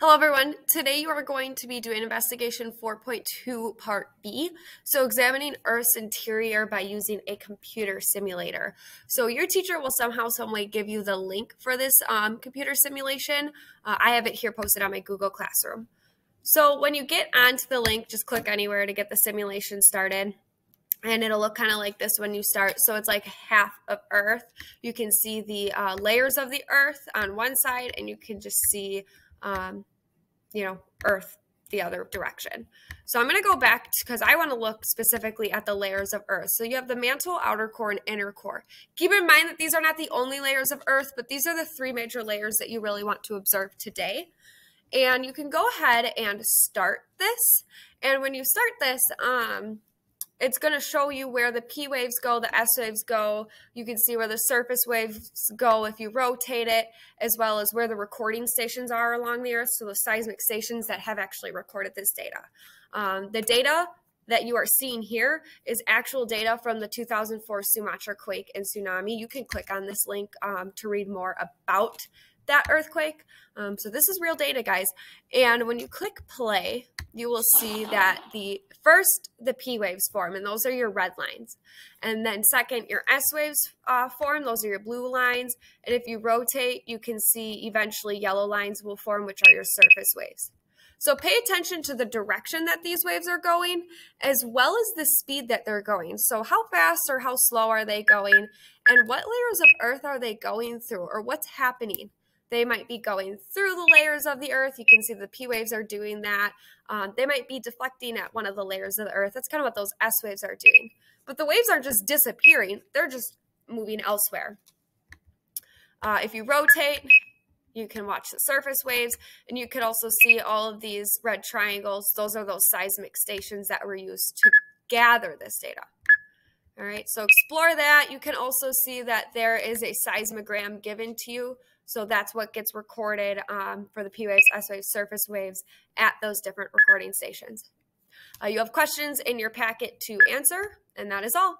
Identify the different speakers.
Speaker 1: Hello everyone. Today you are going to be doing investigation 4.2 part B. So examining Earth's interior by using a computer simulator. So your teacher will somehow some way give you the link for this um, computer simulation. Uh, I have it here posted on my Google Classroom. So when you get onto the link, just click anywhere to get the simulation started and it'll look kind of like this when you start. So it's like half of Earth. You can see the uh, layers of the Earth on one side, and you can just see um, you know, Earth the other direction. So I'm going to go back because I want to look specifically at the layers of Earth. So you have the mantle, outer core, and inner core. Keep in mind that these are not the only layers of Earth, but these are the three major layers that you really want to observe today. And you can go ahead and start this. And when you start this, um, it's going to show you where the P waves go, the S waves go. You can see where the surface waves go if you rotate it, as well as where the recording stations are along the Earth, so the seismic stations that have actually recorded this data. Um, the data that you are seeing here is actual data from the 2004 Sumatra quake and tsunami. You can click on this link um, to read more about that earthquake. Um, so this is real data, guys. And when you click play, you will see that the first the P waves form, and those are your red lines. And then second, your S waves uh, form, those are your blue lines. And if you rotate, you can see eventually yellow lines will form, which are your surface waves. So pay attention to the direction that these waves are going, as well as the speed that they're going. So how fast or how slow are they going? And what layers of Earth are they going through, or what's happening? They might be going through the layers of the earth. You can see the P waves are doing that. Um, they might be deflecting at one of the layers of the earth. That's kind of what those S waves are doing. But the waves aren't just disappearing, they're just moving elsewhere. Uh, if you rotate, you can watch the surface waves, and you can also see all of these red triangles. Those are those seismic stations that were used to gather this data. All right, so explore that. You can also see that there is a seismogram given to you so that's what gets recorded um, for the P waves, S waves, surface waves at those different recording stations. Uh, you have questions in your packet to answer, and that is all.